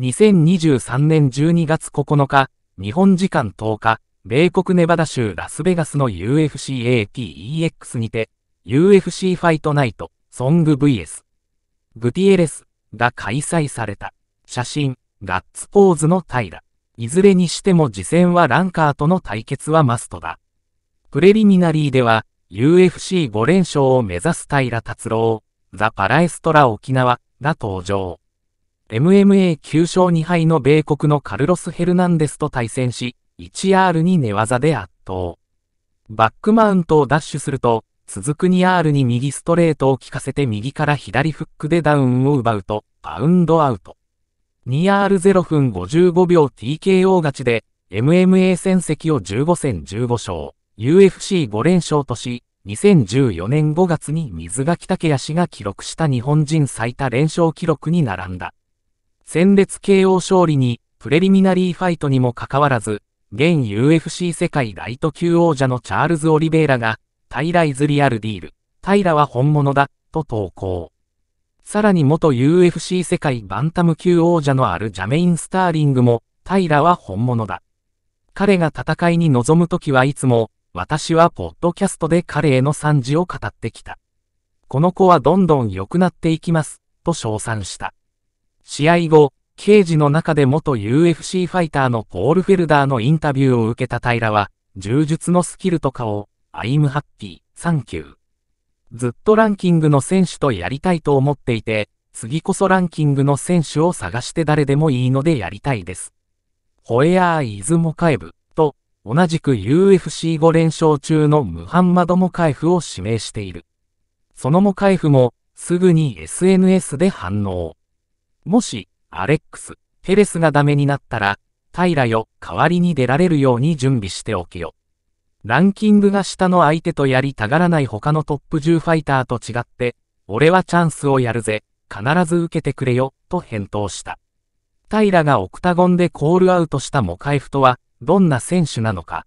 2023年12月9日、日本時間10日、米国ネバダ州ラスベガスの UFCAPEX にて、UFC ファイトナイト、ソング VS、グティエレスが開催された。写真、ガッツポーズの平。いずれにしても次戦はランカーとの対決はマストだ。プレリミナリーでは、UFC5 連勝を目指す平達郎、ザ・パラエストラ沖縄が登場。MMA9 勝2敗の米国のカルロス・ヘルナンデスと対戦し、1R に寝技で圧倒。バックマウントをダッシュすると、続く 2R に右ストレートを効かせて右から左フックでダウンを奪うと、パウンドアウト。2R0 分55秒 TKO 勝ちで、MMA 戦績を15戦15勝、UFC5 連勝とし、2014年5月に水垣武康が記録した日本人最多連勝記録に並んだ。戦列 KO 勝利に、プレリミナリーファイトにもかかわらず、現 UFC 世界ライト級王者のチャールズ・オリベーラが、タイライズリアルディール、タイラは本物だ、と投稿。さらに元 UFC 世界バンタム級王者のあるジャメイン・スターリングも、タイラは本物だ。彼が戦いに臨むときはいつも、私はポッドキャストで彼への賛辞を語ってきた。この子はどんどん良くなっていきます、と称賛した。試合後、刑事の中で元 UFC ファイターのポール・フェルダーのインタビューを受けた平は、柔術のスキルとかを、I'm happy, thank you. ずっとランキングの選手とやりたいと思っていて、次こそランキングの選手を探して誰でもいいのでやりたいです。ホエアー・イズ・モカエブと、同じく UFC5 連勝中のムハンマド・モカエフを指名している。そのモカエフも、すぐに SNS で反応。もし、アレックス、ペレスがダメになったら、平よ、代わりに出られるように準備しておけよ。ランキングが下の相手とやりたがらない他のトップ10ファイターと違って、俺はチャンスをやるぜ、必ず受けてくれよ、と返答した。平がオクタゴンでコールアウトしたモカエフとは、どんな選手なのか。